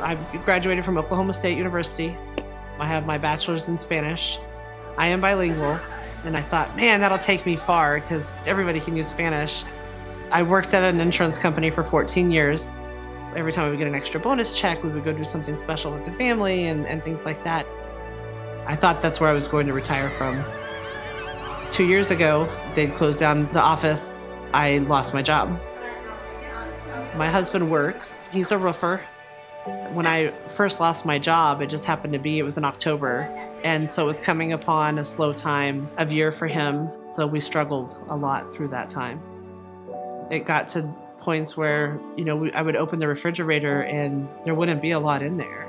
I graduated from Oklahoma State University. I have my bachelor's in Spanish. I am bilingual, and I thought, man, that'll take me far because everybody can use Spanish. I worked at an insurance company for 14 years. Every time we would get an extra bonus check, we would go do something special with the family and, and things like that. I thought that's where I was going to retire from. Two years ago, they'd closed down the office. I lost my job. My husband works, he's a roofer. When I first lost my job, it just happened to be, it was in October. And so it was coming upon a slow time of year for him. So we struggled a lot through that time. It got to points where, you know, we, I would open the refrigerator and there wouldn't be a lot in there.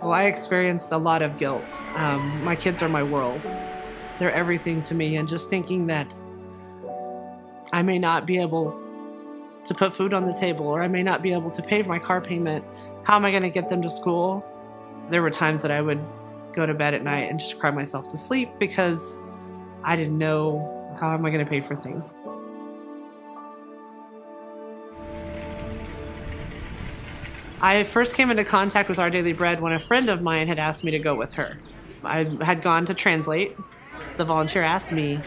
Well, I experienced a lot of guilt. Um, my kids are my world. They're everything to me. And just thinking that I may not be able to put food on the table or I may not be able to pay for my car payment. How am I going to get them to school? There were times that I would go to bed at night and just cry myself to sleep because I didn't know how am I going to pay for things. I first came into contact with Our Daily Bread when a friend of mine had asked me to go with her. I had gone to translate. The volunteer asked me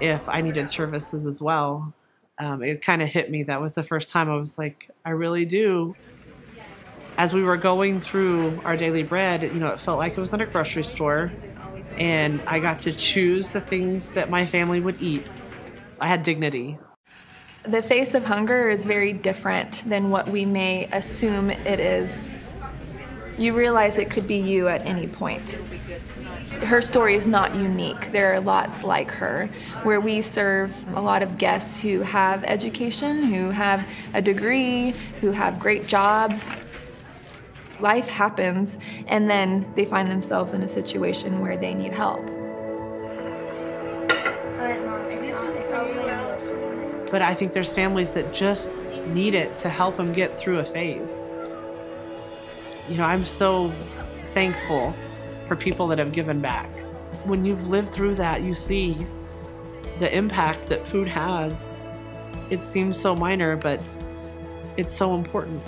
if I needed services as well. Um, it kind of hit me. That was the first time I was like, I really do. As we were going through Our Daily Bread, you know, it felt like it was in a grocery store, and I got to choose the things that my family would eat. I had dignity. The face of hunger is very different than what we may assume it is. You realize it could be you at any point. Her story is not unique. There are lots like her, where we serve a lot of guests who have education, who have a degree, who have great jobs. Life happens, and then they find themselves in a situation where they need help. But I think there's families that just need it to help them get through a phase. You know, I'm so thankful for people that have given back. When you've lived through that, you see the impact that food has. It seems so minor, but it's so important.